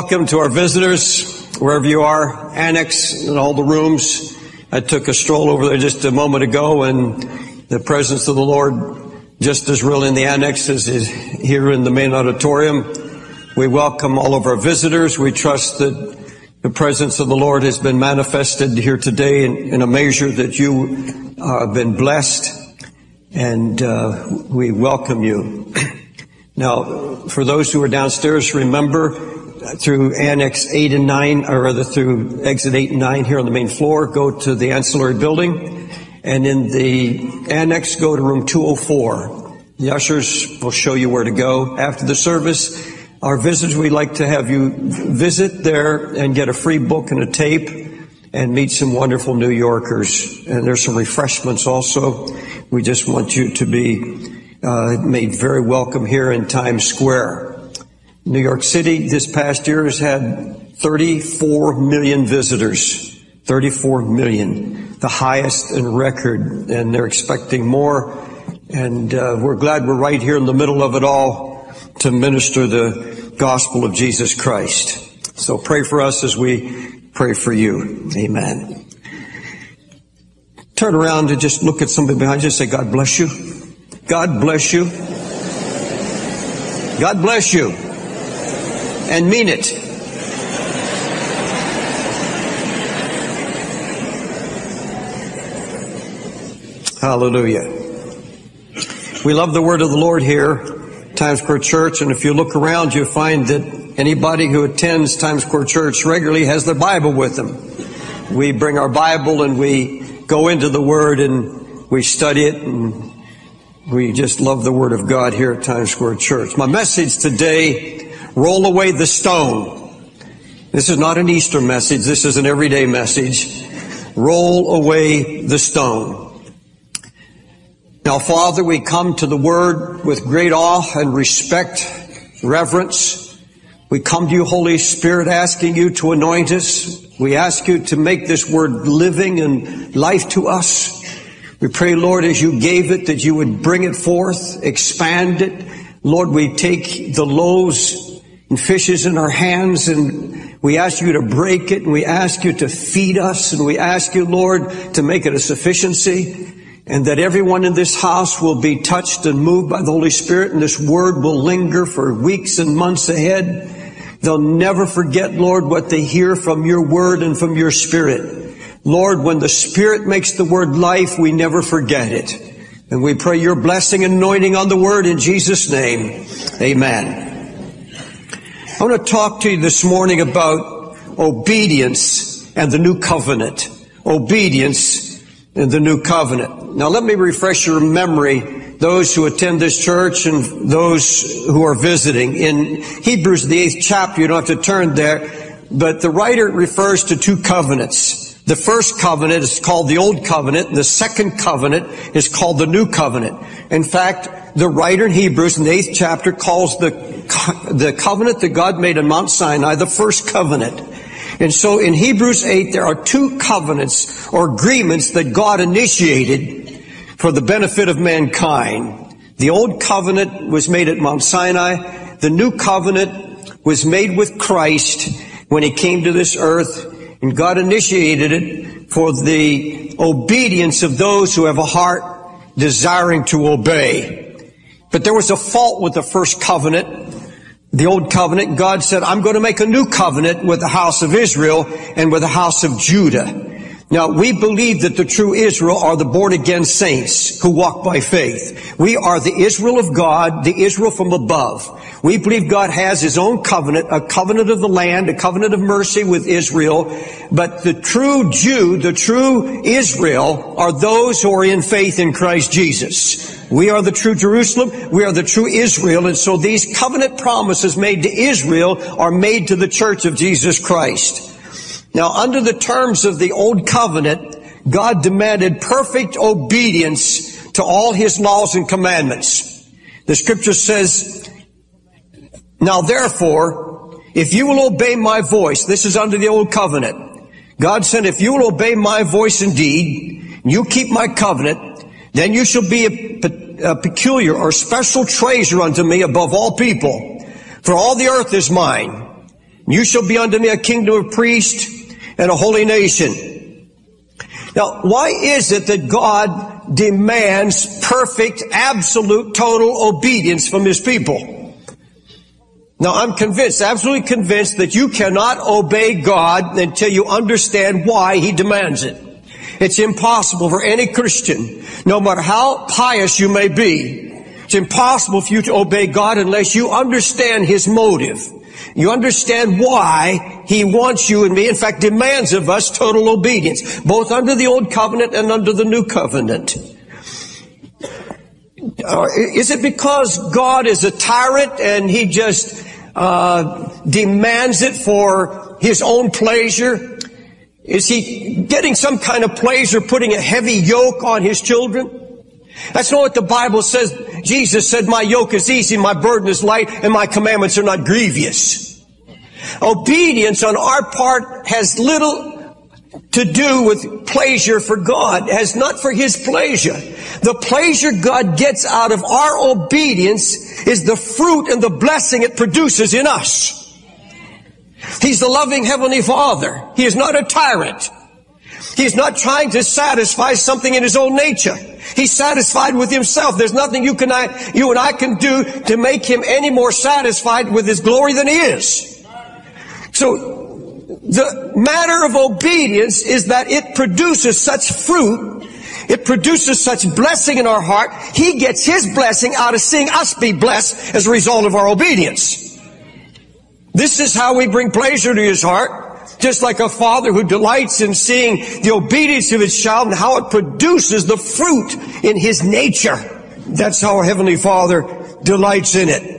Welcome to our visitors, wherever you are, annex and all the rooms. I took a stroll over there just a moment ago and the presence of the Lord just as real in the annex as is here in the main auditorium. We welcome all of our visitors. We trust that the presence of the Lord has been manifested here today in, in a measure that you uh, have been blessed and uh, we welcome you. Now, for those who are downstairs, remember through Annex 8 and 9, or rather through Exit 8 and 9 here on the main floor, go to the ancillary building, and in the annex, go to room 204. The ushers will show you where to go. After the service, our visitors, we'd like to have you visit there and get a free book and a tape and meet some wonderful New Yorkers. And there's some refreshments also. We just want you to be uh, made very welcome here in Times Square. New York City this past year has had 34 million visitors. 34 million, the highest in record, and they're expecting more. And uh, we're glad we're right here in the middle of it all to minister the gospel of Jesus Christ. So pray for us as we pray for you. Amen. Turn around and just look at somebody behind you and say, God bless you. God bless you. God bless you. And mean it. Hallelujah. We love the word of the Lord here, Times Square Church, and if you look around, you find that anybody who attends Times Square Church regularly has their Bible with them. We bring our Bible and we go into the Word and we study it and we just love the Word of God here at Times Square Church. My message today, roll away the stone. This is not an Easter message. This is an everyday message. Roll away the stone. Now, Father, we come to the Word with great awe and respect, reverence. We come to you, Holy Spirit, asking you to anoint us. We ask you to make this Word living and life to us. We pray, Lord, as you gave it, that you would bring it forth, expand it. Lord, we take the loaves and fishes in our hands and we ask you to break it and we ask you to feed us and we ask you, Lord, to make it a sufficiency and that everyone in this house will be touched and moved by the Holy Spirit and this word will linger for weeks and months ahead. They'll never forget, Lord, what they hear from your word and from your spirit. Lord, when the Spirit makes the word life, we never forget it. And we pray your blessing and anointing on the word in Jesus' name. Amen. I want to talk to you this morning about obedience and the new covenant. Obedience and the new covenant. Now let me refresh your memory, those who attend this church and those who are visiting. In Hebrews, the eighth chapter, you don't have to turn there, but the writer refers to two covenants. The first covenant is called the Old Covenant, and the second covenant is called the New Covenant. In fact, the writer in Hebrews in the eighth chapter calls the, the covenant that God made on Mount Sinai the first covenant. And so in Hebrews 8, there are two covenants or agreements that God initiated for the benefit of mankind. The old covenant was made at Mount Sinai. The new covenant was made with Christ when he came to this earth and God initiated it for the obedience of those who have a heart desiring to obey. But there was a fault with the first covenant, the old covenant. God said, I'm going to make a new covenant with the house of Israel and with the house of Judah. Now, we believe that the true Israel are the born again saints who walk by faith. We are the Israel of God, the Israel from above. We believe God has His own covenant, a covenant of the land, a covenant of mercy with Israel. But the true Jew, the true Israel are those who are in faith in Christ Jesus. We are the true Jerusalem. We are the true Israel. And so these covenant promises made to Israel are made to the church of Jesus Christ. Now, under the terms of the Old Covenant, God demanded perfect obedience to all His laws and commandments. The scripture says, Now therefore, if you will obey my voice, this is under the Old Covenant. God said, if you will obey my voice indeed, and you keep my covenant, then you shall be a, a peculiar or special treasure unto me above all people. For all the earth is mine You shall be unto me a kingdom of priests and a holy nation. Now, why is it that God demands perfect, absolute, total obedience from His people? Now I'm convinced, absolutely convinced that you cannot obey God until you understand why He demands it. It's impossible for any Christian, no matter how pious you may be, it's impossible for you to obey God unless you understand His motive. You understand why He wants you and me, in fact demands of us total obedience, both under the Old Covenant and under the New Covenant. Uh, is it because God is a tyrant and He just uh, demands it for his own pleasure? Is he getting some kind of pleasure putting a heavy yoke on his children? That's not what the Bible says. Jesus said, my yoke is easy, my burden is light, and my commandments are not grievous. Obedience on our part has little to do with pleasure for God, has not for His pleasure. The pleasure God gets out of our obedience is the fruit and the blessing it produces in us. He's the loving Heavenly Father. He is not a tyrant. He's not trying to satisfy something in His own nature. He's satisfied with Himself. There's nothing you can, I, you and I can do to make Him any more satisfied with His glory than He is. So the matter of obedience is that it produces such fruit, it produces such blessing in our heart. He gets His blessing out of seeing us be blessed as a result of our obedience. This is how we bring pleasure to His heart. Just like a father who delights in seeing the obedience of his child and how it produces the fruit in his nature. That's how our Heavenly Father delights in it.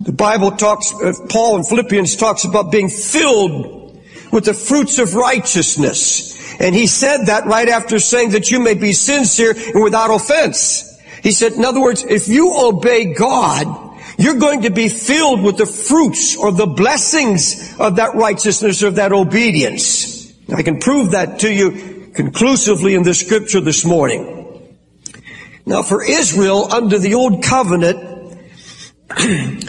The Bible talks, uh, Paul in Philippians talks about being filled with the fruits of righteousness. And he said that right after saying that you may be sincere and without offense. He said, in other words, if you obey God, you're going to be filled with the fruits or the blessings of that righteousness or that obedience. I can prove that to you conclusively in the scripture this morning. Now for Israel under the old covenant, the,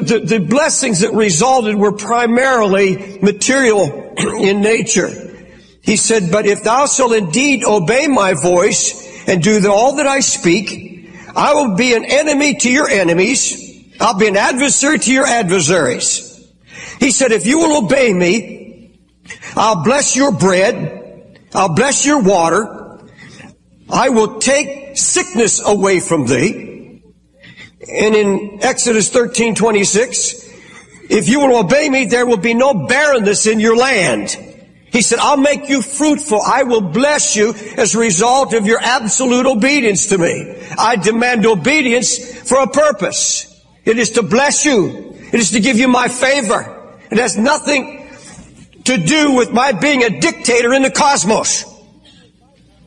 the, the, blessings that resulted were primarily material in nature. He said, but if thou shalt indeed obey my voice and do all that I speak, I will be an enemy to your enemies. I'll be an adversary to your adversaries. He said, if you will obey me, I'll bless your bread. I'll bless your water. I will take sickness away from thee. And in Exodus 13, 26, if you will obey me, there will be no barrenness in your land. He said, I'll make you fruitful. I will bless you as a result of your absolute obedience to me. I demand obedience for a purpose. It is to bless you. It is to give you my favor. It has nothing to do with my being a dictator in the cosmos.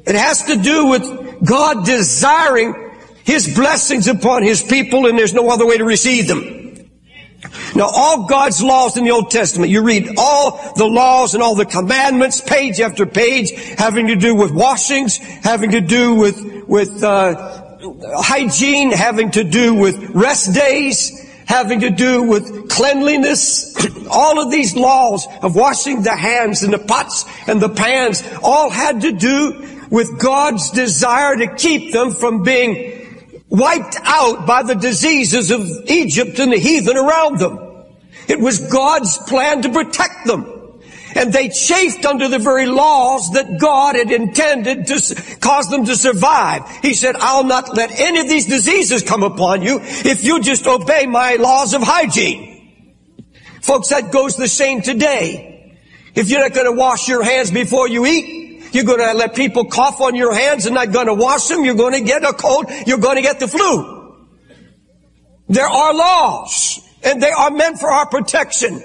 It has to do with God desiring his blessings upon His people and there's no other way to receive them. Now all God's laws in the Old Testament, you read all the laws and all the commandments, page after page, having to do with washings, having to do with, with, uh, hygiene, having to do with rest days, having to do with cleanliness. all of these laws of washing the hands and the pots and the pans all had to do with God's desire to keep them from being wiped out by the diseases of Egypt and the heathen around them. It was God's plan to protect them. And they chafed under the very laws that God had intended to cause them to survive. He said, I'll not let any of these diseases come upon you if you just obey my laws of hygiene. Folks, that goes the same today. If you're not going to wash your hands before you eat, you're going to let people cough on your hands and not going to wash them. You're going to get a cold. You're going to get the flu. There are laws and they are meant for our protection.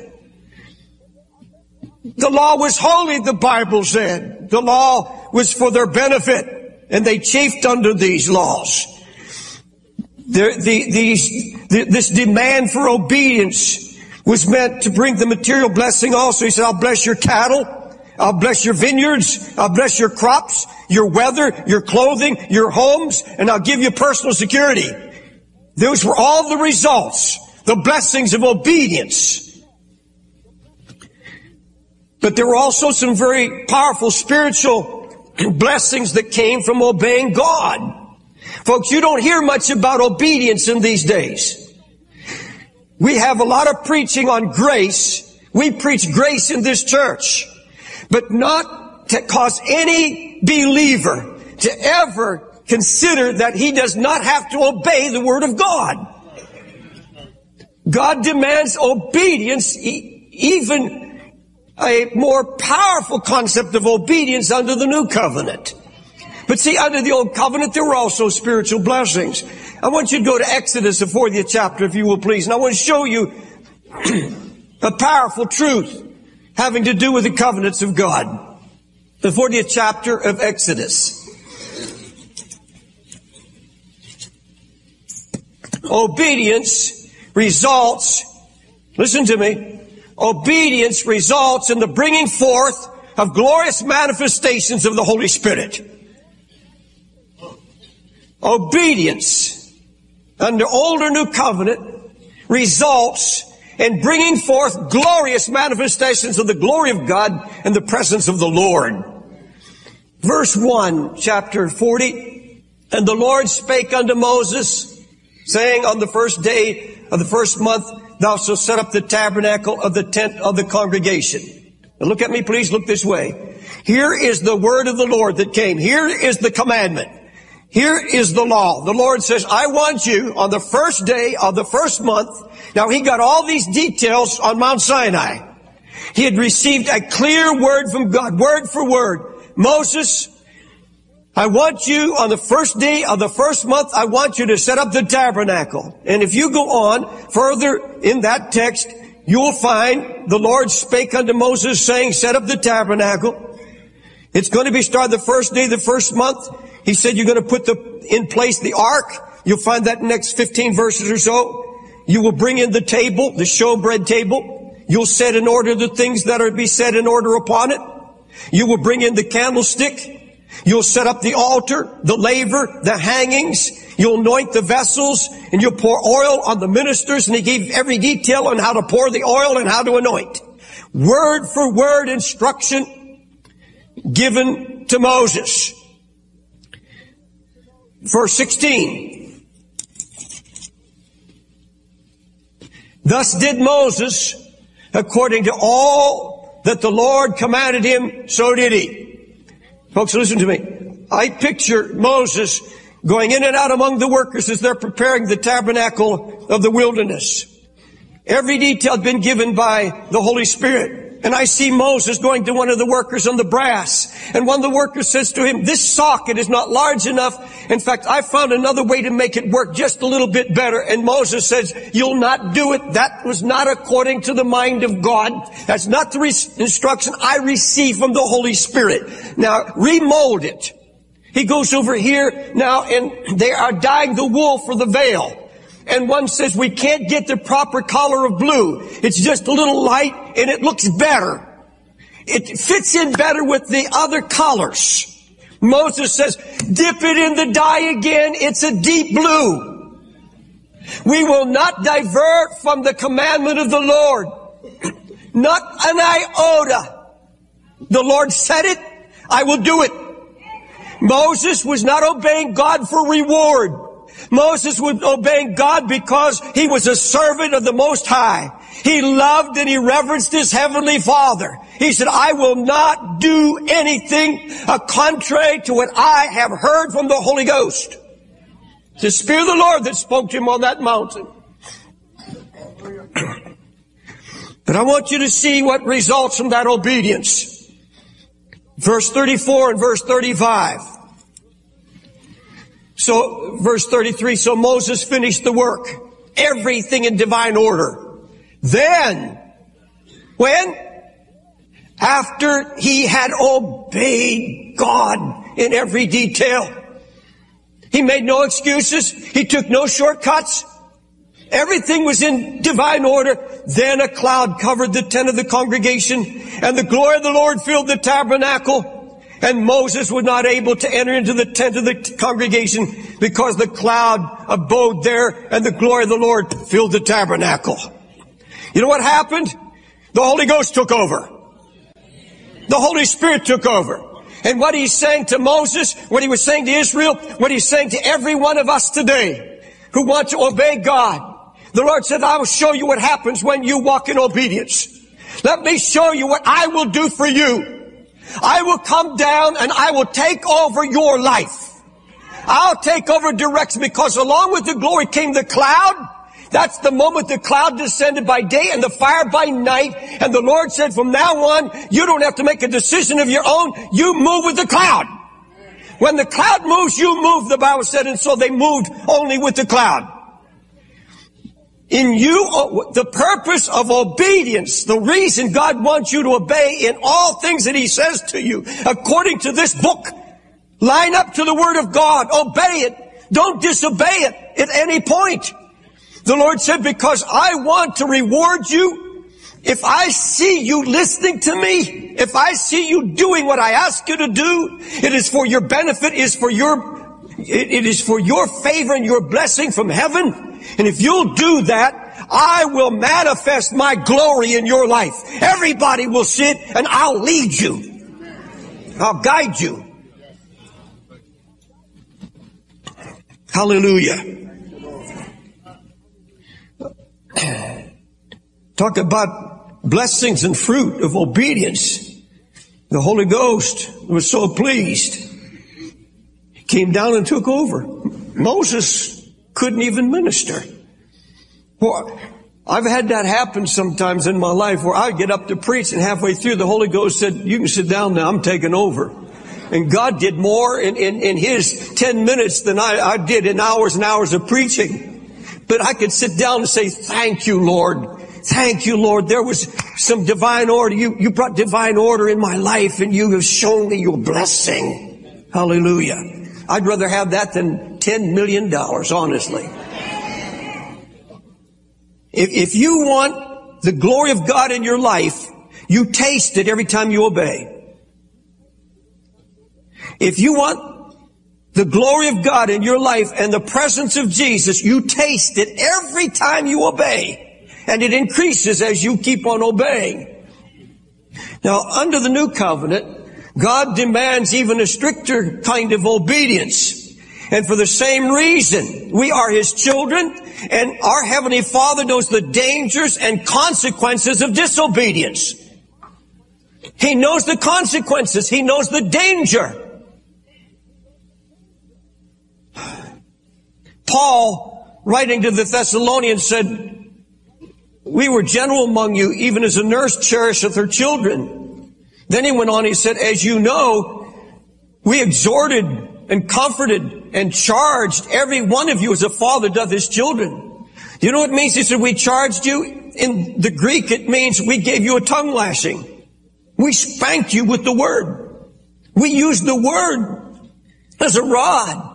The law was holy, the Bible said. The law was for their benefit and they chafed under these laws. The, the, these, the, this demand for obedience was meant to bring the material blessing also. He said, I'll bless your cattle. I'll bless your vineyards. I'll bless your crops, your weather, your clothing, your homes, and I'll give you personal security. Those were all the results the blessings of obedience. But there were also some very powerful spiritual blessings that came from obeying God. Folks, you don't hear much about obedience in these days. We have a lot of preaching on grace. We preach grace in this church, but not to cause any believer to ever consider that he does not have to obey the Word of God. God demands obedience, even a more powerful concept of obedience under the new covenant. But see, under the old covenant, there were also spiritual blessings. I want you to go to Exodus, the 40th chapter, if you will please. And I want to show you a powerful truth having to do with the covenants of God. The 40th chapter of Exodus. Obedience results, listen to me, obedience results in the bringing forth of glorious manifestations of the Holy Spirit. Obedience under old or new covenant results in bringing forth glorious manifestations of the glory of God and the presence of the Lord. Verse 1, chapter 40, And the Lord spake unto Moses, saying, On the first day of the first month, thou shalt set up the tabernacle of the tent of the congregation. Now look at me, please. Look this way. Here is the word of the Lord that came. Here is the commandment. Here is the law. The Lord says, I want you on the first day of the first month. Now he got all these details on Mount Sinai. He had received a clear word from God, word for word. Moses, I want you on the first day of the first month, I want you to set up the tabernacle. And if you go on further in that text, you'll find the Lord spake unto Moses saying, set up the tabernacle. It's going to be started the first day, the first month. He said you're going to put the, in place the ark. You'll find that next 15 verses or so. You will bring in the table, the showbread table. You'll set in order the things that are to be set in order upon it. You will bring in the candlestick. You'll set up the altar, the laver, the hangings. You'll anoint the vessels and you'll pour oil on the ministers. And he gave every detail on how to pour the oil and how to anoint. Word for word instruction given to Moses. Verse 16. Thus did Moses according to all that the Lord commanded him, so did he. Folks, listen to me. I picture Moses going in and out among the workers as they're preparing the tabernacle of the wilderness. Every detail had been given by the Holy Spirit. And I see Moses going to one of the workers on the brass. And one of the workers says to him, this socket is not large enough. In fact, I found another way to make it work just a little bit better. And Moses says, you'll not do it. That was not according to the mind of God. That's not the instruction I received from the Holy Spirit. Now, remold it. He goes over here now and they are dyeing the wool for the veil and one says we can't get the proper color of blue. It's just a little light and it looks better. It fits in better with the other colors. Moses says, dip it in the dye again. It's a deep blue. We will not divert from the commandment of the Lord. Not an iota. The Lord said it. I will do it. Moses was not obeying God for reward. Moses was obeying God because he was a servant of the Most High. He loved and he reverenced his heavenly Father. He said, I will not do anything a contrary to what I have heard from the Holy Ghost. The Spirit of the Lord that spoke to him on that mountain. but I want you to see what results from that obedience. Verse 34 and verse 35. So, verse 33, so Moses finished the work. Everything in divine order. Then, when? After he had obeyed God in every detail. He made no excuses. He took no shortcuts. Everything was in divine order. Then a cloud covered the tent of the congregation and the glory of the Lord filled the tabernacle. And Moses was not able to enter into the tent of the congregation because the cloud abode there and the glory of the Lord filled the tabernacle. You know what happened? The Holy Ghost took over. The Holy Spirit took over. And what he's saying to Moses, what he was saying to Israel, what he's saying to every one of us today who want to obey God. The Lord said, I will show you what happens when you walk in obedience. Let me show you what I will do for you. I will come down and I will take over your life. I'll take over direction because along with the glory came the cloud. That's the moment the cloud descended by day and the fire by night. And the Lord said, from now on, you don't have to make a decision of your own. You move with the cloud. When the cloud moves, you move, the Bible said, and so they moved only with the cloud. In you, uh, the purpose of obedience, the reason God wants you to obey in all things that He says to you, according to this book, line up to the Word of God, obey it, don't disobey it at any point. The Lord said, because I want to reward you, if I see you listening to me, if I see you doing what I ask you to do, it is for your benefit, is for your, it, it is for your favor and your blessing from heaven. And if you'll do that, I will manifest my glory in your life. Everybody will sit and I'll lead you. I'll guide you. Hallelujah. Talk about blessings and fruit of obedience. The Holy Ghost was so pleased. Came down and took over. Moses couldn't even minister. Well, I've had that happen sometimes in my life where I get up to preach and halfway through the Holy Ghost said, you can sit down now, I'm taking over. And God did more in, in, in His 10 minutes than I, I did in hours and hours of preaching. But I could sit down and say, thank you, Lord. Thank you, Lord. There was some divine order. You, you brought divine order in my life and you have shown me your blessing. Hallelujah. I'd rather have that than $10 million, honestly. If, if you want the glory of God in your life, you taste it every time you obey. If you want the glory of God in your life and the presence of Jesus, you taste it every time you obey. And it increases as you keep on obeying. Now, under the new covenant, God demands even a stricter kind of obedience. And for the same reason, we are His children, and our Heavenly Father knows the dangers and consequences of disobedience. He knows the consequences. He knows the danger. Paul, writing to the Thessalonians, said, We were gentle among you, even as a nurse cherisheth her children. Then he went on, he said, As you know, we exhorted and comforted and charged every one of you as a father doth his children. You know what it means? He said, we charged you. In the Greek, it means we gave you a tongue lashing. We spanked you with the word. We used the word as a rod.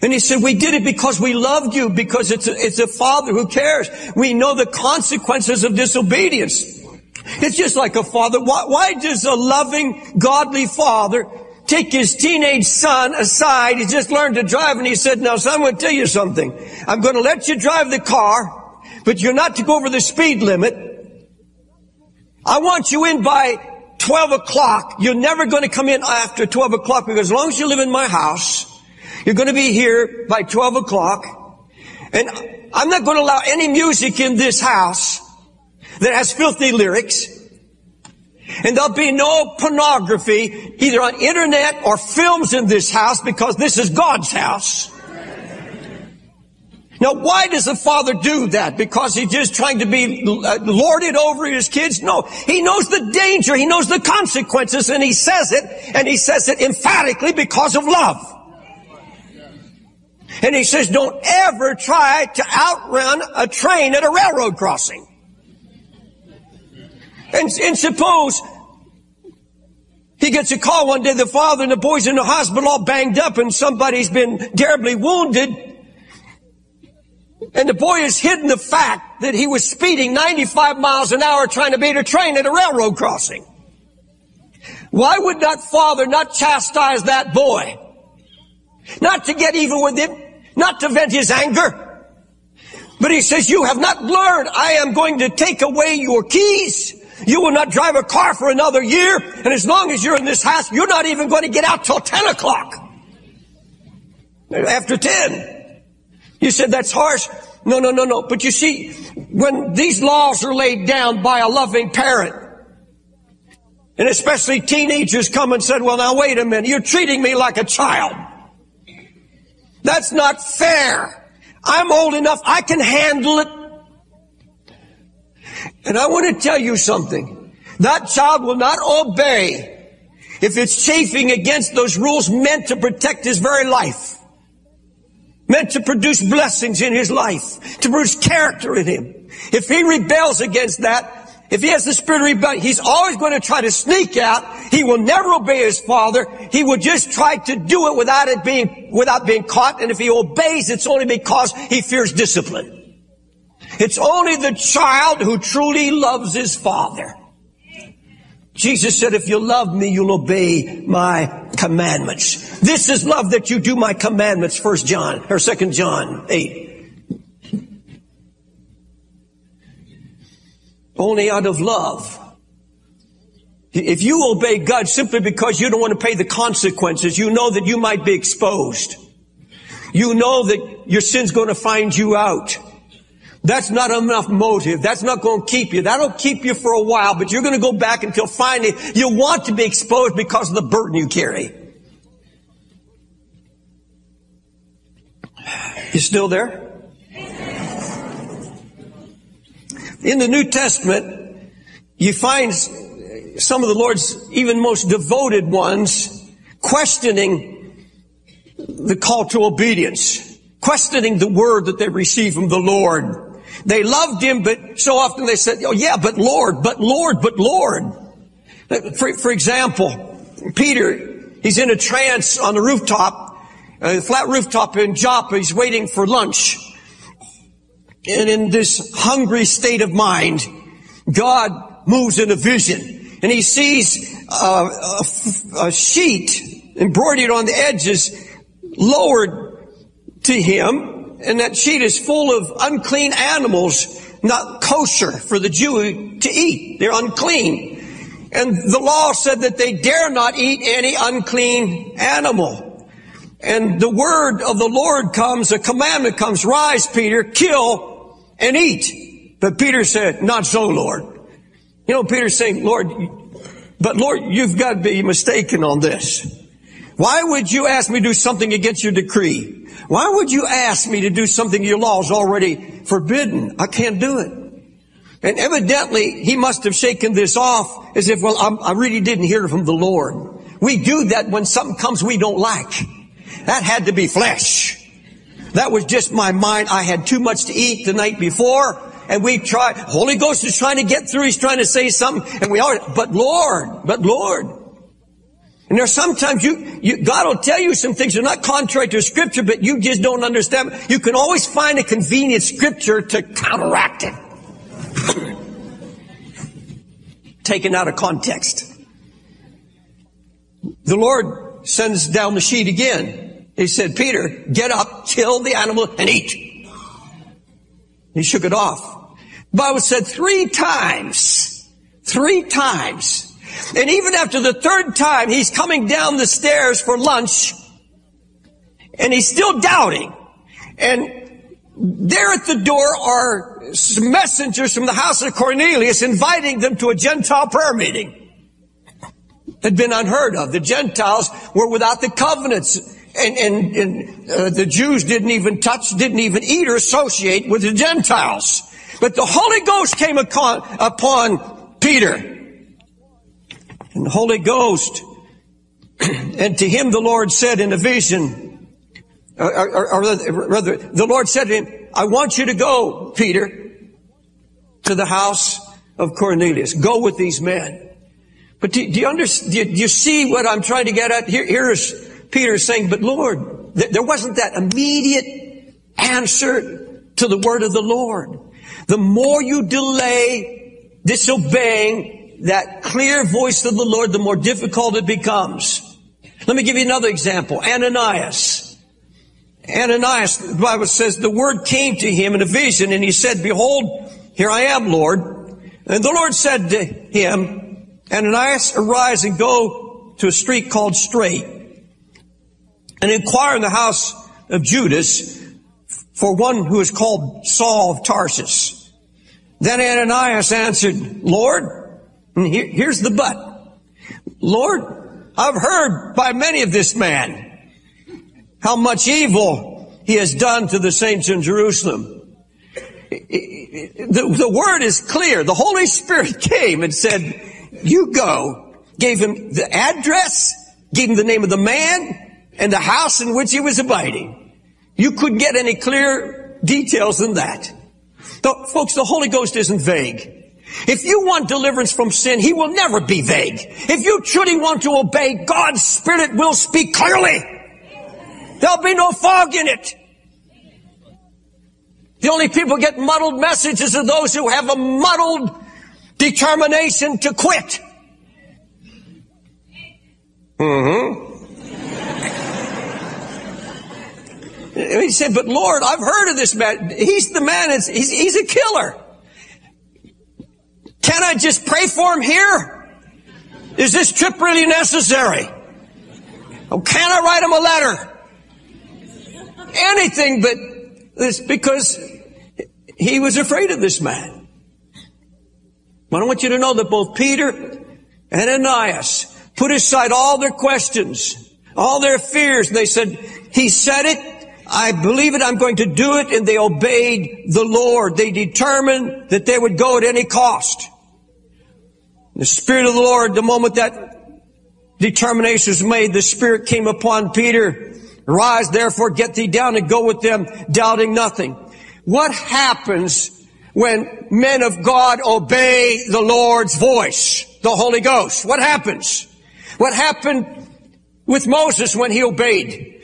And he said, we did it because we loved you, because it's a, it's a father who cares. We know the consequences of disobedience. It's just like a father. Why, why does a loving, godly father take his teenage son aside. He just learned to drive and he said, now son, I'm going to tell you something. I'm going to let you drive the car, but you're not to go over the speed limit. I want you in by 12 o'clock. You're never going to come in after 12 o'clock because as long as you live in my house, you're going to be here by 12 o'clock. And I'm not going to allow any music in this house that has filthy lyrics. And there'll be no pornography either on internet or films in this house because this is God's house. Now, why does the father do that? Because he's just trying to be uh, lorded over his kids? No. He knows the danger. He knows the consequences and he says it and he says it emphatically because of love. And he says, don't ever try to outrun a train at a railroad crossing. And, and suppose he gets a call one day, the father and the boy's in the hospital all banged up and somebody's been terribly wounded. And the boy has hidden the fact that he was speeding 95 miles an hour trying to beat a train at a railroad crossing. Why would that father not chastise that boy? Not to get even with him, not to vent his anger. But he says, you have not learned. I am going to take away your keys. You will not drive a car for another year. And as long as you're in this house, you're not even going to get out till 10 o'clock. After 10. You said that's harsh. No, no, no, no. But you see, when these laws are laid down by a loving parent, and especially teenagers come and said, well now wait a minute, you're treating me like a child. That's not fair. I'm old enough, I can handle it. And I want to tell you something. That child will not obey if it's chafing against those rules meant to protect his very life. Meant to produce blessings in his life. To produce character in him. If he rebels against that, if he has the spirit of rebellion, he's always going to try to sneak out. He will never obey his father. He will just try to do it without it being, without being caught. And if he obeys, it's only because he fears discipline. It's only the child who truly loves his father. Jesus said, if you love me, you'll obey my commandments. This is love that you do my commandments, first John, or second John 8. only out of love. If you obey God simply because you don't want to pay the consequences, you know that you might be exposed. You know that your sin's going to find you out. That's not enough motive. That's not going to keep you. That'll keep you for a while, but you're going to go back until finally you want to be exposed because of the burden you carry. You still there? In the New Testament, you find some of the Lord's even most devoted ones questioning the call to obedience, questioning the word that they received from the Lord. They loved Him, but so often they said, oh yeah, but Lord, but Lord, but Lord. For, for example, Peter, he's in a trance on the rooftop, a flat rooftop in Joppa. He's waiting for lunch. And in this hungry state of mind, God moves in a vision and he sees uh, a, a, a sheet embroidered on the edges lowered to him and that sheet is full of unclean animals, not kosher for the Jew to eat. They're unclean. And the law said that they dare not eat any unclean animal. And the word of the Lord comes, a commandment comes, rise Peter, kill and eat. But Peter said, not so, Lord. You know, Peter's saying, Lord, but Lord, you've got to be mistaken on this. Why would you ask me to do something against your decree? Why would you ask me to do something your law is already forbidden? I can't do it. And evidently, he must have shaken this off as if, well, I'm, i really didn't hear from the Lord. We do that when something comes we don't like. That had to be flesh. That was just my mind. I had too much to eat the night before. And we try, Holy Ghost is trying to get through. He's trying to say something. And we are, but Lord, but Lord. And there's sometimes you, you, God will tell you some things that are not contrary to scripture, but you just don't understand. You can always find a convenient scripture to counteract it. Taken out of context. The Lord sends down the sheet again. He said, Peter, get up, kill the animal, and eat. He shook it off. The Bible said three times, three times. And even after the third time, he's coming down the stairs for lunch, and he's still doubting. And there at the door are messengers from the house of Cornelius inviting them to a Gentile prayer meeting. Had been unheard of. The Gentiles were without the covenants and, and, and uh, the Jews didn't even touch, didn't even eat or associate with the Gentiles. But the Holy Ghost came upon, upon Peter. And the Holy Ghost, and to him the Lord said in a vision, or, or, or rather, the Lord said to him, I want you to go, Peter, to the house of Cornelius. Go with these men. But do, do you understand, do you, do you see what I'm trying to get at? Here, here's Peter saying, but Lord, there wasn't that immediate answer to the word of the Lord. The more you delay disobeying, that clear voice of the Lord, the more difficult it becomes. Let me give you another example. Ananias. Ananias, the Bible says the word came to him in a vision and he said, behold, here I am, Lord. And the Lord said to him, Ananias, arise and go to a street called Straight and inquire in the house of Judas for one who is called Saul of Tarsus. Then Ananias answered, Lord, here, here's the but. Lord, I've heard by many of this man how much evil he has done to the saints in Jerusalem. The, the word is clear. The Holy Spirit came and said, you go, gave him the address, gave him the name of the man, and the house in which he was abiding. You couldn't get any clearer details than that. The, folks, the Holy Ghost isn't vague. If you want deliverance from sin, He will never be vague. If you truly want to obey, God's Spirit will speak clearly. There'll be no fog in it. The only people get muddled messages are those who have a muddled determination to quit. Mm-hmm. he said, but Lord, I've heard of this man. He's the man, he's, he's a killer. Can I just pray for him here? Is this trip really necessary? Oh, can I write him a letter? Anything but this, because he was afraid of this man. But I want you to know that both Peter and Ananias put aside all their questions, all their fears, and they said, he said it, I believe it, I'm going to do it, and they obeyed the Lord. They determined that they would go at any cost. The Spirit of the Lord, the moment that determination was made, the Spirit came upon Peter. Rise therefore, get thee down and go with them, doubting nothing. What happens when men of God obey the Lord's voice, the Holy Ghost? What happens? What happened with Moses when he obeyed?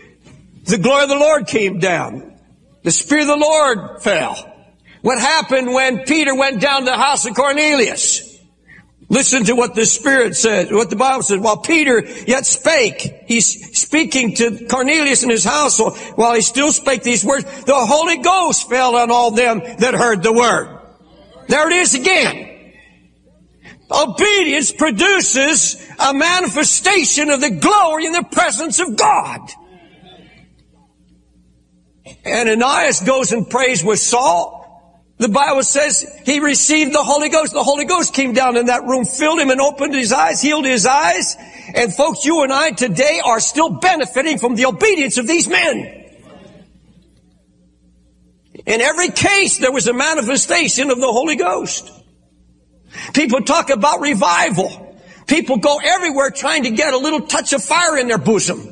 The glory of the Lord came down. The Spirit of the Lord fell. What happened when Peter went down to the house of Cornelius? Listen to what the Spirit said, what the Bible said. While Peter yet spake, he's speaking to Cornelius and his household. While he still spake these words, the Holy Ghost fell on all them that heard the word. There it is again. Obedience produces a manifestation of the glory and the presence of God. And ananias goes and prays with Saul. The Bible says he received the Holy Ghost. The Holy Ghost came down in that room, filled him and opened his eyes, healed his eyes. And folks, you and I today are still benefiting from the obedience of these men. In every case, there was a manifestation of the Holy Ghost. People talk about revival. People go everywhere trying to get a little touch of fire in their bosom.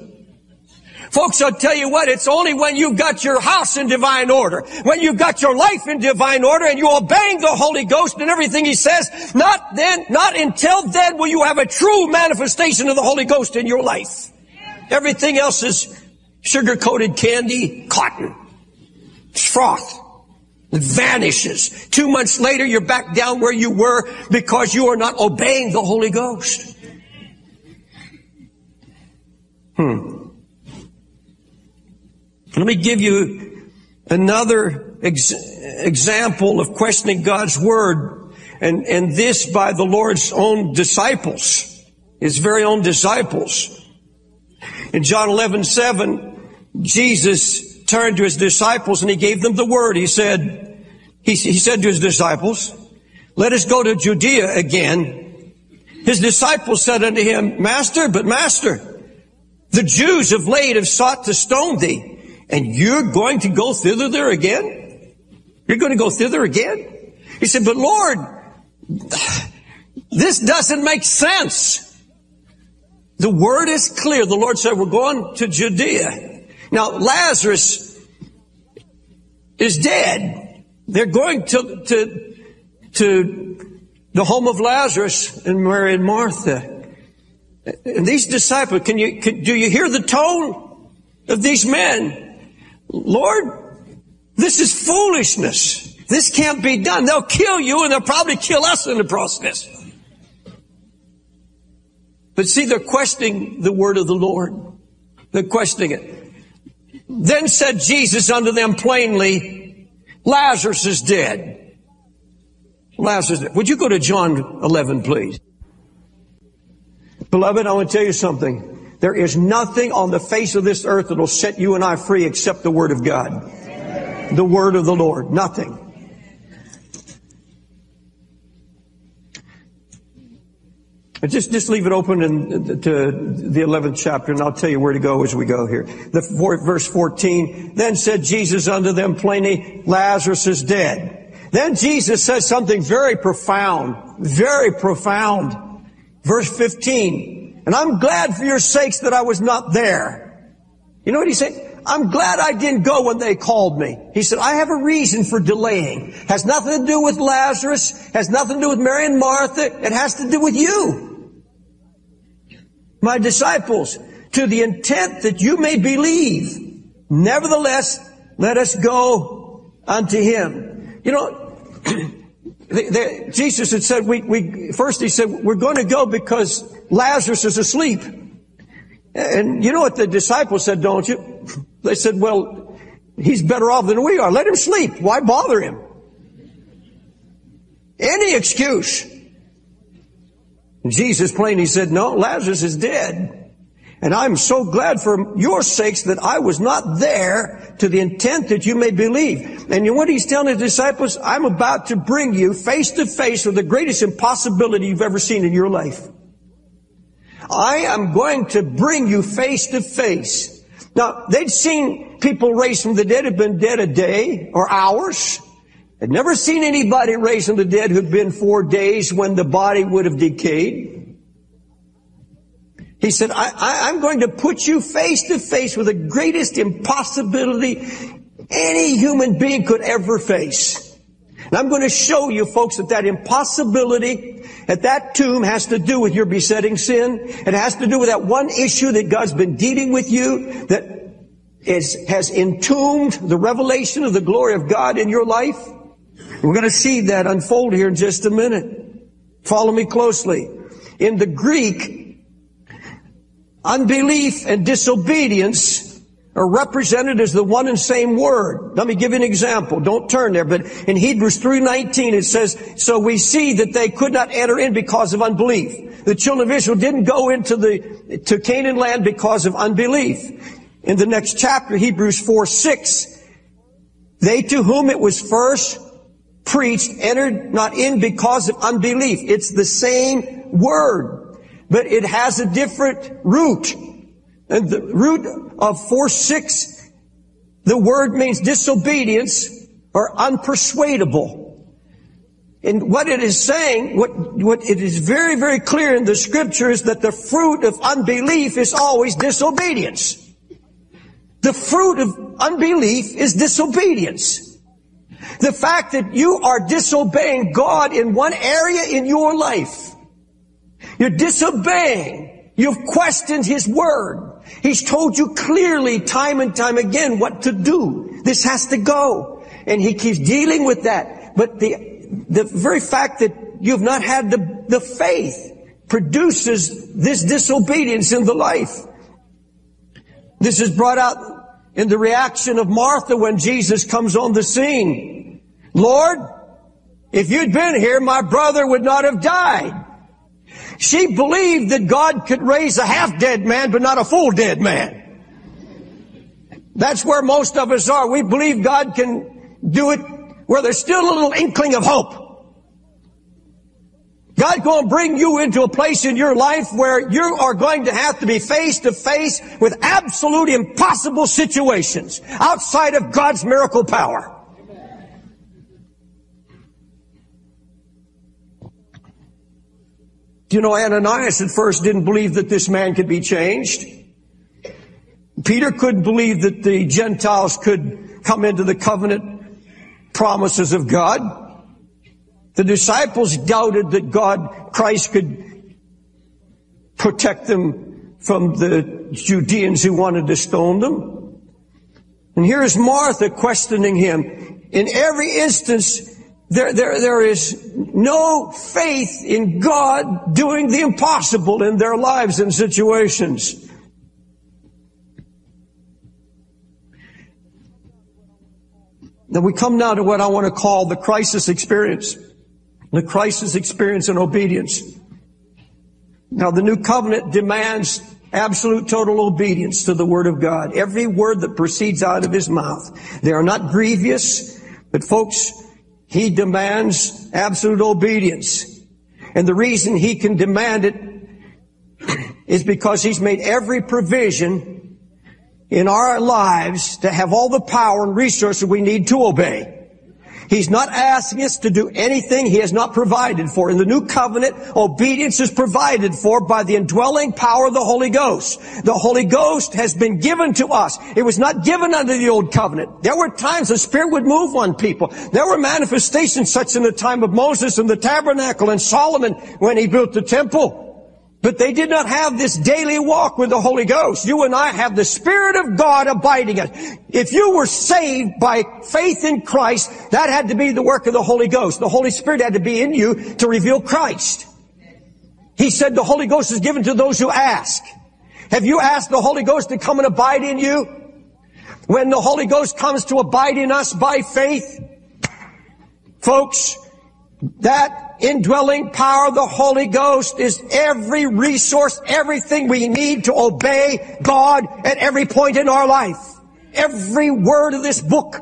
Folks, I'll tell you what, it's only when you've got your house in divine order, when you've got your life in divine order and you're obeying the Holy Ghost and everything He says, not then, not until then will you have a true manifestation of the Holy Ghost in your life. Everything else is sugar-coated candy, cotton, froth. It vanishes. Two months later, you're back down where you were because you are not obeying the Holy Ghost. Hmm. Let me give you another ex- example of questioning God's Word, and, and this by the Lord's own disciples, His very own disciples. In John 11, 7, Jesus turned to His disciples and He gave them the Word. He said, He, he said to His disciples, let us go to Judea again. His disciples said unto Him, Master, but Master, the Jews of late have sought to stone Thee and you're going to go thither there again? You're going to go thither again? He said, but Lord, this doesn't make sense. The word is clear. The Lord said, we're going to Judea. Now, Lazarus is dead. They're going to, to, to the home of Lazarus and Mary and Martha. And these disciples, can you, can, do you hear the tone of these men? Lord, this is foolishness. This can't be done. They'll kill you and they'll probably kill us in the process. But see, they're questioning the word of the Lord. They're questioning it. Then said Jesus unto them plainly, Lazarus is dead. Lazarus, would you go to John 11, please? Beloved, I want to tell you something. There is nothing on the face of this earth that will set you and I free except the Word of God. The Word of the Lord. Nothing. Just, just leave it open in, to the 11th chapter and I'll tell you where to go as we go here. The four, verse 14, then said Jesus unto them plainly, Lazarus is dead. Then Jesus says something very profound, very profound. Verse 15, and I'm glad for your sakes that I was not there. You know what he said? I'm glad I didn't go when they called me. He said, I have a reason for delaying. Has nothing to do with Lazarus, has nothing to do with Mary and Martha, it has to do with you my disciples, to the intent that you may believe. Nevertheless, let us go unto him. You know, Jesus had said, we, we, first he said, we're going to go because Lazarus is asleep. And you know what the disciples said, don't you? They said, well, he's better off than we are. Let him sleep. Why bother him? Any excuse. Jesus plainly said, no, Lazarus is dead. And I'm so glad for your sakes that I was not there to the intent that you may believe. And you know what he's telling his disciples? I'm about to bring you face to face with the greatest impossibility you've ever seen in your life. I am going to bring you face to face. Now, they'd seen people raised from the dead who'd been dead a day or hours. Had never seen anybody raised from the dead who'd been four days when the body would have decayed. He said, I, am going to put you face to face with the greatest impossibility any human being could ever face. And I'm going to show you folks that that impossibility at that tomb has to do with your besetting sin. It has to do with that one issue that God's been dealing with you that is, has entombed the revelation of the glory of God in your life. We're going to see that unfold here in just a minute. Follow me closely. In the Greek, unbelief and disobedience are represented as the one and same word. Let me give you an example. Don't turn there, but in Hebrews 3.19 it says, So we see that they could not enter in because of unbelief. The children of Israel didn't go into the, to Canaan land because of unbelief. In the next chapter, Hebrews 4, 6, they to whom it was first preached entered not in because of unbelief. It's the same word, but it has a different root. And the root of 4-6, the word means disobedience or unpersuadable. And what it is saying, what, what it is very, very clear in the scripture is that the fruit of unbelief is always disobedience. The fruit of unbelief is disobedience. The fact that you are disobeying God in one area in your life. You're disobeying. You've questioned His Word. He's told you clearly time and time again what to do. This has to go. And He keeps dealing with that. But the, the very fact that you've not had the, the faith produces this disobedience in the life. This is brought out in the reaction of Martha when Jesus comes on the scene. Lord, if you'd been here, my brother would not have died. She believed that God could raise a half dead man, but not a full dead man. That's where most of us are. We believe God can do it where there's still a little inkling of hope. God's going to bring you into a place in your life where you are going to have to be face to face with absolute impossible situations outside of God's miracle power. You know, Ananias at first didn't believe that this man could be changed. Peter couldn't believe that the Gentiles could come into the covenant promises of God. The disciples doubted that God, Christ could protect them from the Judeans who wanted to stone them. And here is Martha questioning him. In every instance, there, there, there is no faith in God doing the impossible in their lives and situations. Then we come now to what I want to call the crisis experience. The crisis experience in obedience. Now the new covenant demands absolute total obedience to the word of God. Every word that proceeds out of his mouth. They are not grievous, but folks, he demands absolute obedience. And the reason he can demand it is because he's made every provision in our lives to have all the power and resources we need to obey. He's not asking us to do anything He has not provided for. In the new covenant, obedience is provided for by the indwelling power of the Holy Ghost. The Holy Ghost has been given to us. It was not given under the old covenant. There were times the Spirit would move on people. There were manifestations such in the time of Moses and the tabernacle and Solomon when he built the temple. But they did not have this daily walk with the Holy Ghost. You and I have the Spirit of God abiding us. If you were saved by faith in Christ, that had to be the work of the Holy Ghost. The Holy Spirit had to be in you to reveal Christ. He said the Holy Ghost is given to those who ask. Have you asked the Holy Ghost to come and abide in you? When the Holy Ghost comes to abide in us by faith, folks, that indwelling power of the Holy Ghost is every resource, everything we need to obey God at every point in our life. Every word of this book.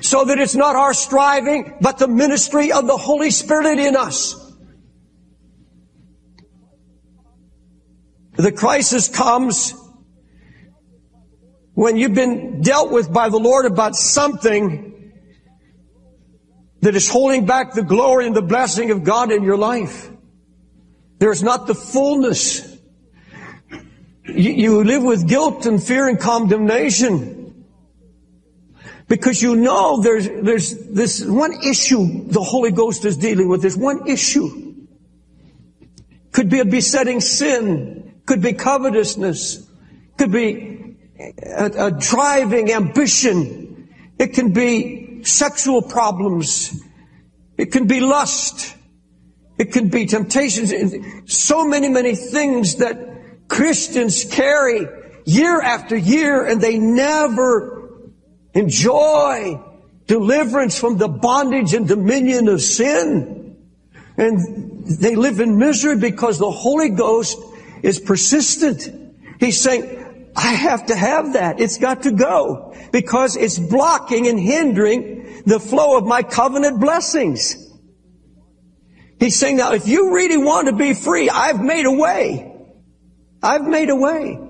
So that it's not our striving, but the ministry of the Holy Spirit in us. The crisis comes when you've been dealt with by the Lord about something that is holding back the glory and the blessing of God in your life. There's not the fullness. You, live with guilt and fear and condemnation. Because you know there's, there's this one issue the Holy Ghost is dealing with. There's one issue. Could be a besetting sin. Could be covetousness. Could be a, a driving ambition. It can be sexual problems. It can be lust. It can be temptations. So many, many things that Christians carry year after year and they never enjoy deliverance from the bondage and dominion of sin. And they live in misery because the Holy Ghost is persistent. He's saying, I have to have that. It's got to go because it's blocking and hindering the flow of my covenant blessings. He's saying now, if you really want to be free, I've made a way. I've made a way.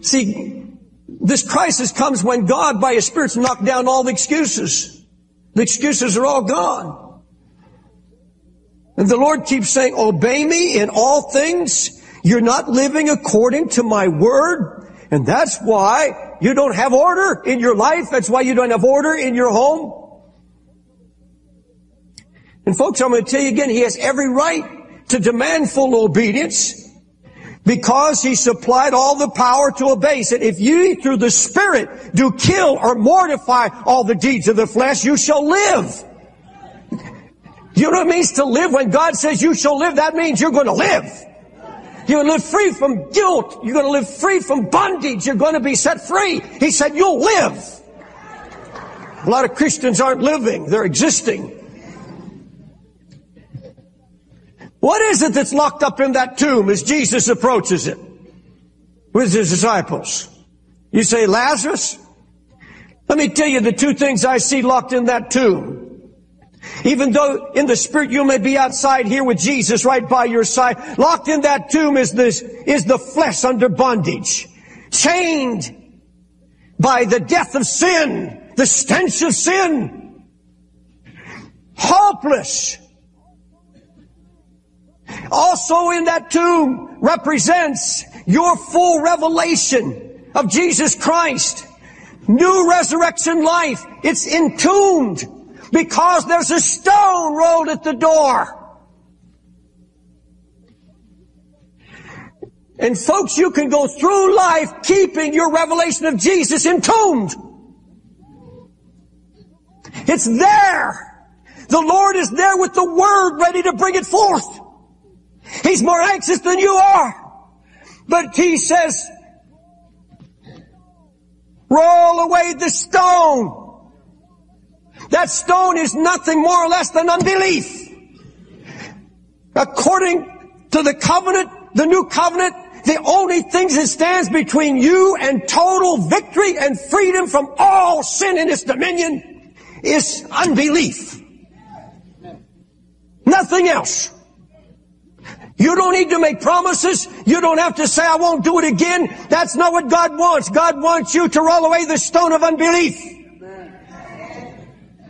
See, this crisis comes when God, by His Spirit, knocked down all the excuses. The excuses are all gone. And the Lord keeps saying, obey me in all things you're not living according to my word. And that's why you don't have order in your life. That's why you don't have order in your home. And folks, I'm going to tell you again, he has every right to demand full obedience because he supplied all the power to obey. Said, if you through the Spirit do kill or mortify all the deeds of the flesh, you shall live. You know what it means to live? When God says you shall live, that means you're going to live. To live free from guilt. You're going to live free from bondage. You're going to be set free. He said, you'll live. A lot of Christians aren't living. They're existing. What is it that's locked up in that tomb as Jesus approaches it with his disciples? You say, Lazarus? Let me tell you the two things I see locked in that tomb. Even though in the spirit you may be outside here with Jesus right by your side, locked in that tomb is this, is the flesh under bondage. Chained by the death of sin, the stench of sin. Hopeless. Also in that tomb represents your full revelation of Jesus Christ. New resurrection life. It's entombed because there's a stone rolled at the door. And folks, you can go through life keeping your revelation of Jesus entombed. It's there. The Lord is there with the Word ready to bring it forth. He's more anxious than you are. But He says, roll away the stone. That stone is nothing more or less than unbelief. According to the covenant, the new covenant, the only thing that stands between you and total victory and freedom from all sin and its dominion is unbelief. Nothing else. You don't need to make promises. You don't have to say, I won't do it again. That's not what God wants. God wants you to roll away the stone of unbelief.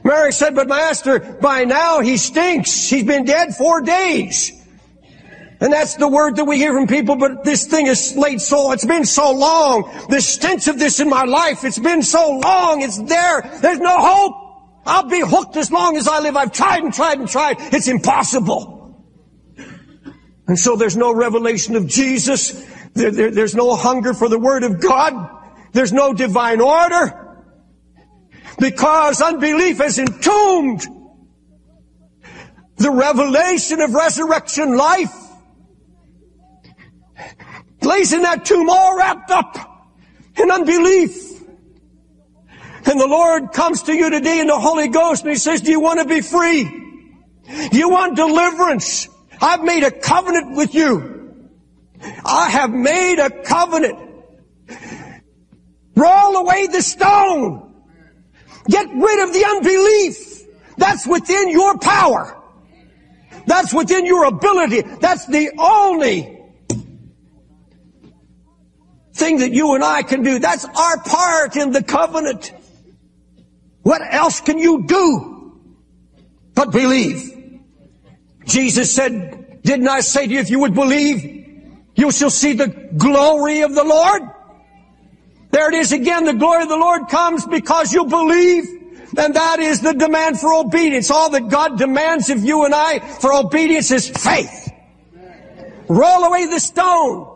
Mary said, but master, by now he stinks. He's been dead four days. And that's the word that we hear from people, but this thing is laid so, it's been so long. The stench of this in my life, it's been so long, it's there. There's no hope. I'll be hooked as long as I live. I've tried and tried and tried. It's impossible. And so there's no revelation of Jesus. There, there, there's no hunger for the Word of God. There's no divine order. Because unbelief has entombed the revelation of resurrection life lays in that tomb all wrapped up in unbelief. And the Lord comes to you today in the Holy Ghost and He says, do you want to be free? Do you want deliverance? I've made a covenant with you. I have made a covenant. Roll away the stone. Get rid of the unbelief. That's within your power. That's within your ability. That's the only thing that you and I can do. That's our part in the covenant. What else can you do but believe? Jesus said, didn't I say to you, if you would believe, you shall see the glory of the Lord? There it is again. The glory of the Lord comes because you believe. And that is the demand for obedience. All that God demands of you and I for obedience is faith. Roll away the stone.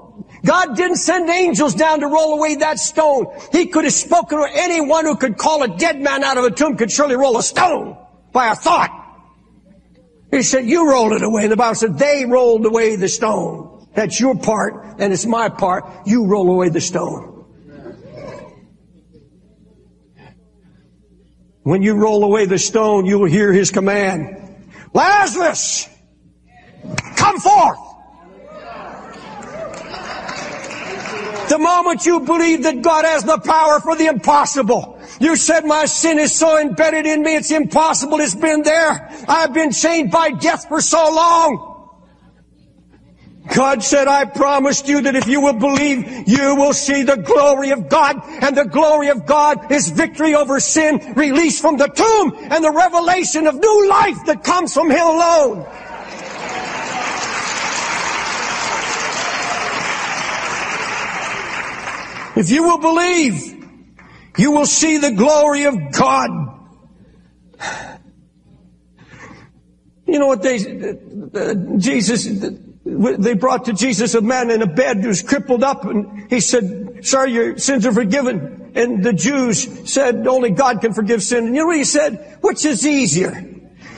God didn't send angels down to roll away that stone. He could have spoken to anyone who could call a dead man out of a tomb could surely roll a stone by a thought. He said, you rolled it away. The Bible said, they rolled away the stone. That's your part, and it's my part. You roll away the stone. When you roll away the stone, you will hear his command. Lazarus, come forth. The moment you believe that God has the power for the impossible, you said my sin is so embedded in me, it's impossible. It's been there. I've been chained by death for so long. God said, I promised you that if you will believe, you will see the glory of God. And the glory of God is victory over sin, release from the tomb, and the revelation of new life that comes from Him alone. If you will believe, you will see the glory of God. You know what they, uh, Jesus, they brought to Jesus a man in a bed who was crippled up and he said, sorry, your sins are forgiven. And the Jews said, only God can forgive sin. And you know what he said? Which is easier?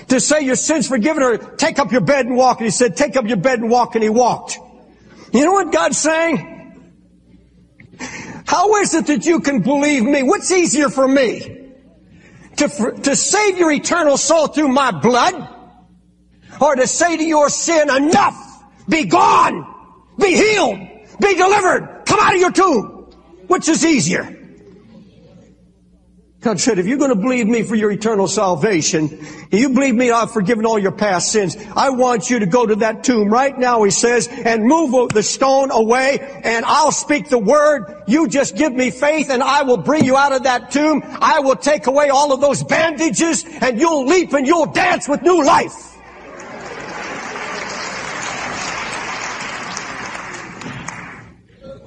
To say your sins forgiven or take up your bed and walk. And he said, take up your bed and walk. And he walked. You know what God's saying? How is it that you can believe me? What's easier for me? To, to save your eternal soul through my blood? Or to say to your sin, enough! Be gone! Be healed! Be delivered! Come out of your tomb! Which is easier? God said, if you're going to believe me for your eternal salvation, if you believe me I've forgiven all your past sins, I want you to go to that tomb right now, he says, and move the stone away, and I'll speak the word. You just give me faith, and I will bring you out of that tomb. I will take away all of those bandages, and you'll leap and you'll dance with new life.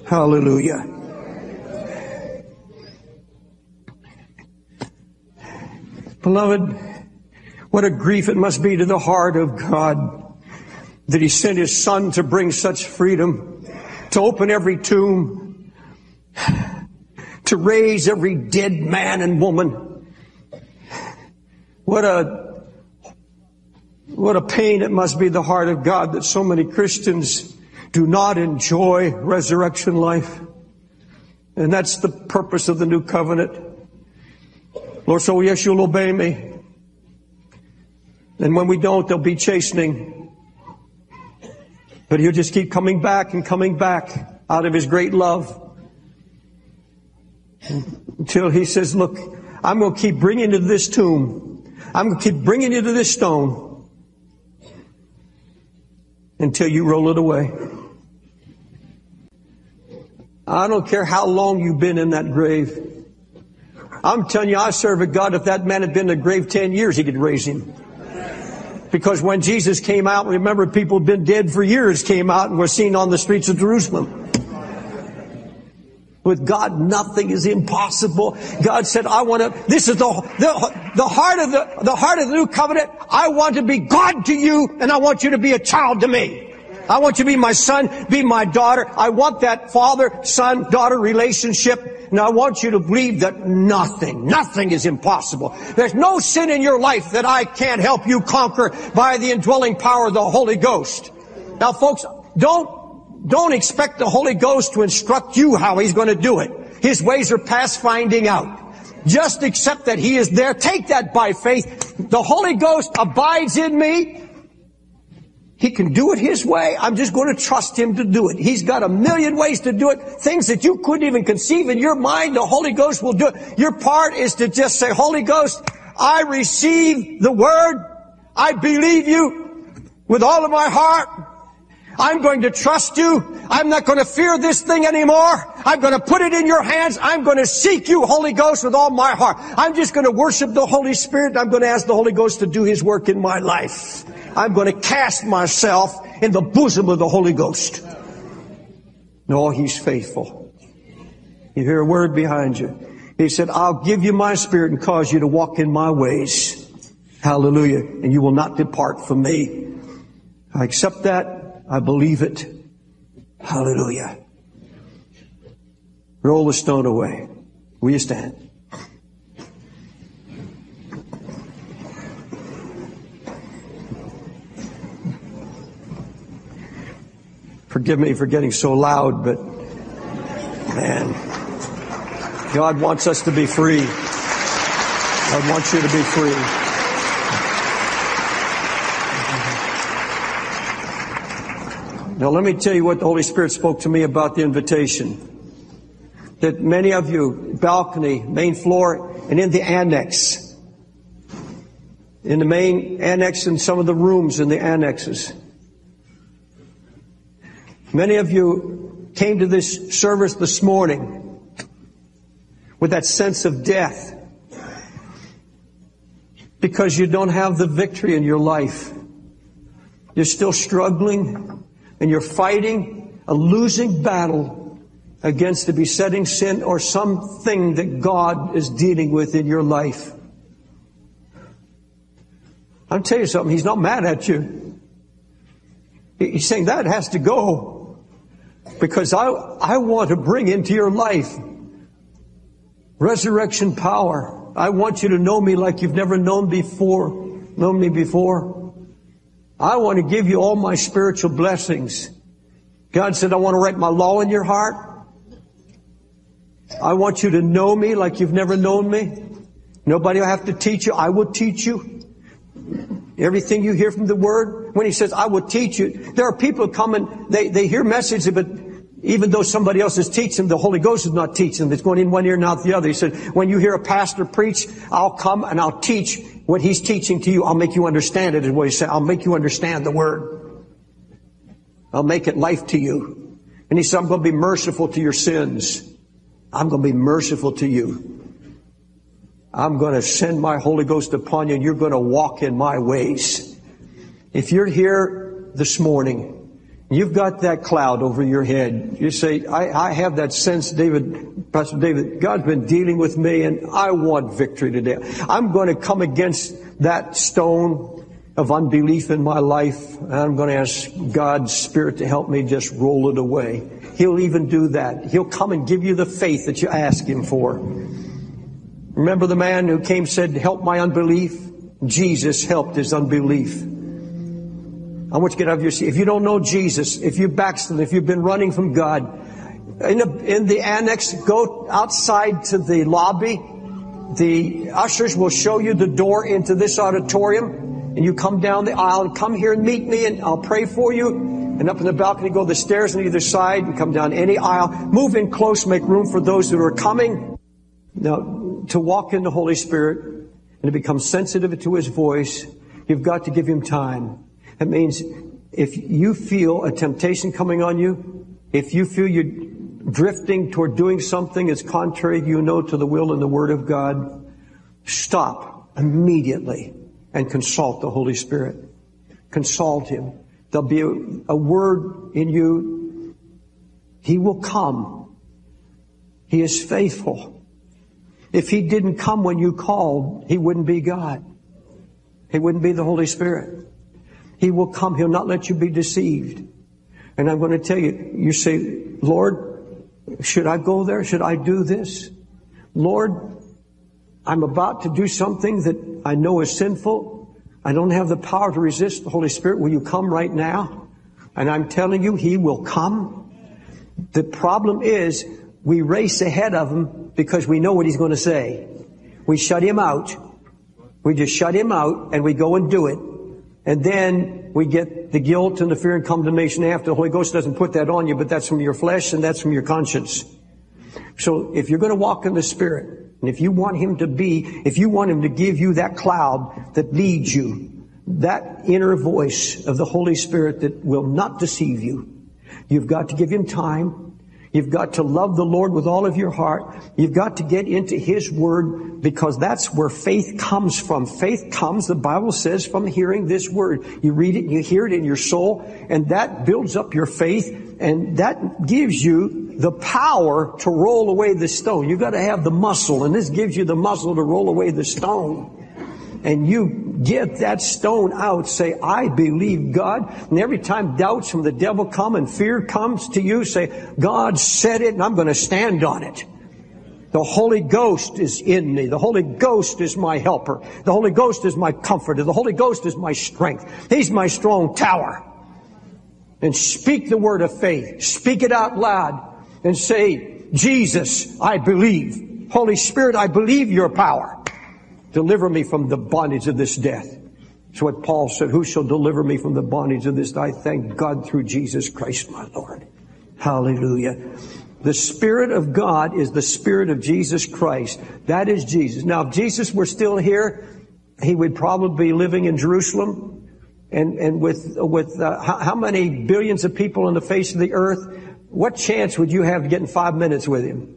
Hallelujah. Beloved, what a grief it must be to the heart of God that He sent His Son to bring such freedom, to open every tomb, to raise every dead man and woman. What a, what a pain it must be the heart of God that so many Christians do not enjoy resurrection life. And that's the purpose of the new covenant. Lord, so yes, you'll obey me. And when we don't, there'll be chastening. But he'll just keep coming back and coming back out of his great love until he says, look, I'm going to keep bringing you to this tomb. I'm going to keep bringing you to this stone until you roll it away. I don't care how long you've been in that grave. I'm telling you, I serve a God. If that man had been in the grave 10 years, he could raise him. Because when Jesus came out, remember people had been dead for years came out and were seen on the streets of Jerusalem. With God, nothing is impossible. God said, I want to, this is the, the, the heart of the, the heart of the new covenant. I want to be God to you and I want you to be a child to me. I want you to be my son, be my daughter. I want that father, son, daughter relationship. And I want you to believe that nothing, nothing is impossible. There's no sin in your life that I can't help you conquer by the indwelling power of the Holy Ghost. Now folks, don't don't expect the Holy Ghost to instruct you how He's going to do it. His ways are past finding out. Just accept that He is there. Take that by faith. The Holy Ghost abides in me. He can do it His way. I'm just going to trust Him to do it. He's got a million ways to do it. Things that you couldn't even conceive in your mind, the Holy Ghost will do it. Your part is to just say, Holy Ghost, I receive the Word. I believe you with all of my heart. I'm going to trust you. I'm not going to fear this thing anymore. I'm going to put it in your hands. I'm going to seek you, Holy Ghost, with all my heart. I'm just going to worship the Holy Spirit. I'm going to ask the Holy Ghost to do His work in my life. I'm going to cast myself in the bosom of the Holy Ghost. No, He's faithful. You hear a word behind you. He said, I'll give you my spirit and cause you to walk in my ways. Hallelujah. And you will not depart from me. I accept that. I believe it. Hallelujah. Roll the stone away. Will you stand? Forgive me for getting so loud, but man, God wants us to be free. God wants you to be free. Now let me tell you what the Holy Spirit spoke to me about the invitation. That many of you, balcony, main floor, and in the annex, in the main annex and some of the rooms in the annexes, many of you came to this service this morning with that sense of death because you don't have the victory in your life. You're still struggling and you're fighting a losing battle against the besetting sin or something that God is dealing with in your life. I'll tell you something, He's not mad at you. He's saying that has to go because I, I want to bring into your life resurrection power. I want you to know me like you've never known before, known me before. I want to give you all my spiritual blessings. God said, I want to write my law in your heart. I want you to know me like you've never known me. Nobody will have to teach you. I will teach you. Everything you hear from the Word, when He says, I will teach you, there are people coming, they, they hear messages, but even though somebody else is teaching, the Holy Ghost is not teaching them. It's going in one ear and out the other. He said, when you hear a pastor preach, I'll come and I'll teach what he's teaching to you. I'll make you understand it is what he said. I'll make you understand the word. I'll make it life to you. And he said, I'm going to be merciful to your sins. I'm going to be merciful to you. I'm going to send my Holy Ghost upon you and you're going to walk in my ways. If you're here this morning You've got that cloud over your head. You say, I, I, have that sense, David, Pastor David, God's been dealing with me and I want victory today. I'm going to come against that stone of unbelief in my life and I'm going to ask God's Spirit to help me just roll it away. He'll even do that. He'll come and give you the faith that you ask Him for. Remember the man who came said, help my unbelief? Jesus helped his unbelief. I want you to get out of your seat. If you don't know Jesus, if you backslid, if you've been running from God, in the, in the annex, go outside to the lobby. The ushers will show you the door into this auditorium. And you come down the aisle and come here and meet me and I'll pray for you. And up in the balcony, go the stairs on either side and come down any aisle. Move in close, make room for those that are coming. Now, to walk in the Holy Spirit and to become sensitive to His voice, you've got to give Him time. That means if you feel a temptation coming on you, if you feel you're drifting toward doing something that's contrary, you know, to the will and the Word of God, stop immediately and consult the Holy Spirit. Consult Him. There'll be a, a word in you. He will come. He is faithful. If He didn't come when you called, He wouldn't be God. He wouldn't be the Holy Spirit. He will come. He'll not let you be deceived. And I'm going to tell you, you say, Lord, should I go there? Should I do this? Lord, I'm about to do something that I know is sinful. I don't have the power to resist the Holy Spirit. Will you come right now? And I'm telling you, He will come. The problem is we race ahead of Him because we know what He's going to say. We shut Him out. We just shut Him out and we go and do it. And then we get the guilt and the fear and condemnation after. The Holy Ghost doesn't put that on you, but that's from your flesh and that's from your conscience. So if you're going to walk in the Spirit, and if you want Him to be, if you want Him to give you that cloud that leads you, that inner voice of the Holy Spirit that will not deceive you, you've got to give Him time. You've got to love the Lord with all of your heart. You've got to get into His Word because that's where faith comes from. Faith comes, the Bible says, from hearing this Word. You read it, you hear it in your soul, and that builds up your faith, and that gives you the power to roll away the stone. You've got to have the muscle, and this gives you the muscle to roll away the stone and you get that stone out, say, I believe God. And every time doubts from the devil come and fear comes to you, say, God said it and I'm going to stand on it. The Holy Ghost is in me. The Holy Ghost is my helper. The Holy Ghost is my comforter. The Holy Ghost is my strength. He's my strong tower. And speak the word of faith. Speak it out loud and say, Jesus, I believe. Holy Spirit, I believe your power. Deliver me from the bondage of this death. That's what Paul said. Who shall deliver me from the bondage of this? I thank God through Jesus Christ, my Lord. Hallelujah. The Spirit of God is the Spirit of Jesus Christ. That is Jesus. Now, if Jesus were still here, he would probably be living in Jerusalem. And, and with, with uh, how, how many billions of people on the face of the earth, what chance would you have to get in five minutes with him?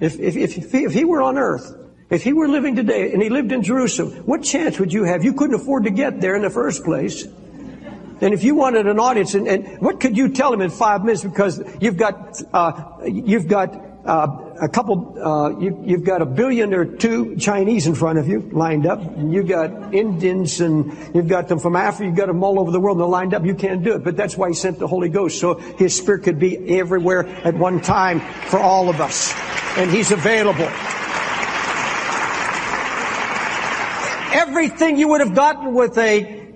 If, if, if, he, if he were on earth, if he were living today and he lived in Jerusalem, what chance would you have? You couldn't afford to get there in the first place. And if you wanted an audience, and, and what could you tell him in five minutes? Because you've got uh, you've got uh, a couple, uh, you, have got a billion or two Chinese in front of you lined up, and you've got Indians, and you've got them from Africa, you've got them all over the world, they're lined up. You can't do it, but that's why He sent the Holy Ghost, so His Spirit could be everywhere at one time for all of us, and He's available. Everything you would have gotten with a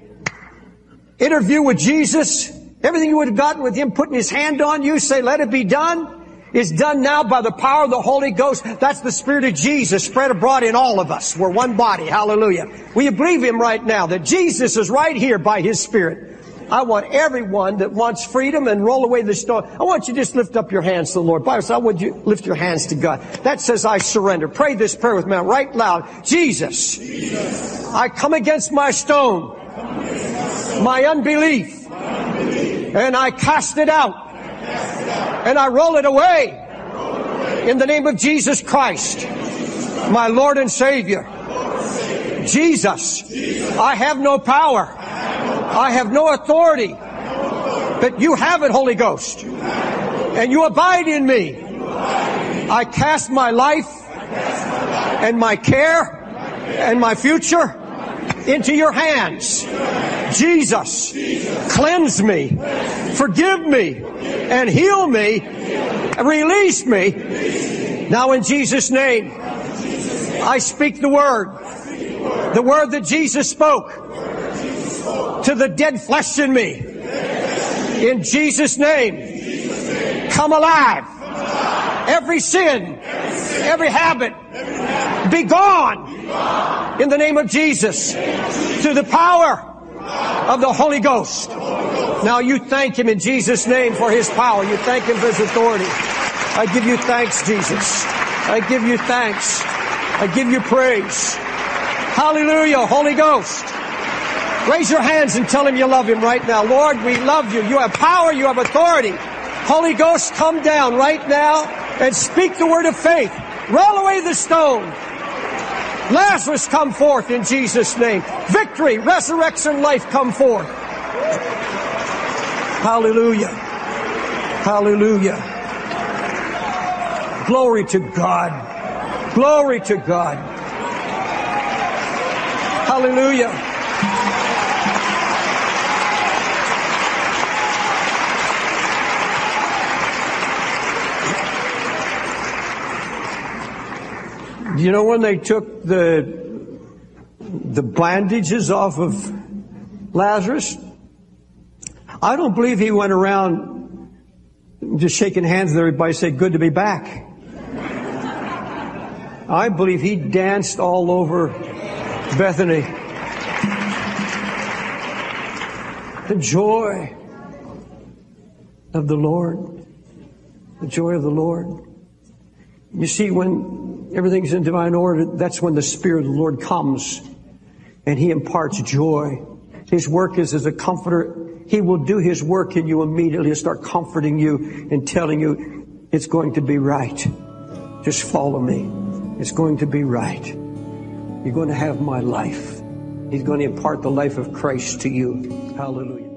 interview with Jesus, everything you would have gotten with Him putting His hand on you, say, let it be done, is done now by the power of the Holy Ghost. That's the Spirit of Jesus spread abroad in all of us. We're one body. Hallelujah. Will you believe Him right now that Jesus is right here by His Spirit? I want everyone that wants freedom and roll away the stone. I want you to just lift up your hands to the Lord. Bible says, I want you to lift your hands to God. That says, I surrender. Pray this prayer with me right loud. Jesus, Jesus. I come against my stone, my unbelief, and I cast it out, and I roll it away in the name of Jesus Christ, my Lord and Savior. Jesus, I have no power. I have no authority. But you have it, Holy Ghost. And you abide in me. I cast my life and my care and my future into your hands. Jesus, cleanse me, forgive me, and heal me, release me. Now in Jesus' name, I speak the word The word that Jesus spoke to the dead flesh in me. In Jesus' name, come alive. Every sin, every habit, be gone in the name of Jesus through the power of the Holy Ghost. Now you thank Him in Jesus' name for His power. You thank Him for His authority. I give you thanks, Jesus. I give you thanks. I give you praise. Hallelujah, Holy Ghost. Raise your hands and tell Him you love Him right now. Lord, we love you. You have power. You have authority. Holy Ghost, come down right now and speak the word of faith. Roll away the stone. Lazarus, come forth in Jesus' name. Victory, resurrection, life, come forth. Hallelujah. Hallelujah. Glory to God. Glory to God. Hallelujah. You know when they took the the bandages off of Lazarus? I don't believe he went around just shaking hands with everybody saying, good to be back. I believe he danced all over Bethany. The joy of the Lord. The joy of the Lord. You see, when everything's in divine order, that's when the Spirit of the Lord comes and He imparts joy. His work is as a comforter. He will do His work in you immediately. He'll start comforting you and telling you it's going to be right. Just follow me. It's going to be right. You're going to have my life. He's going to impart the life of Christ to you. Hallelujah.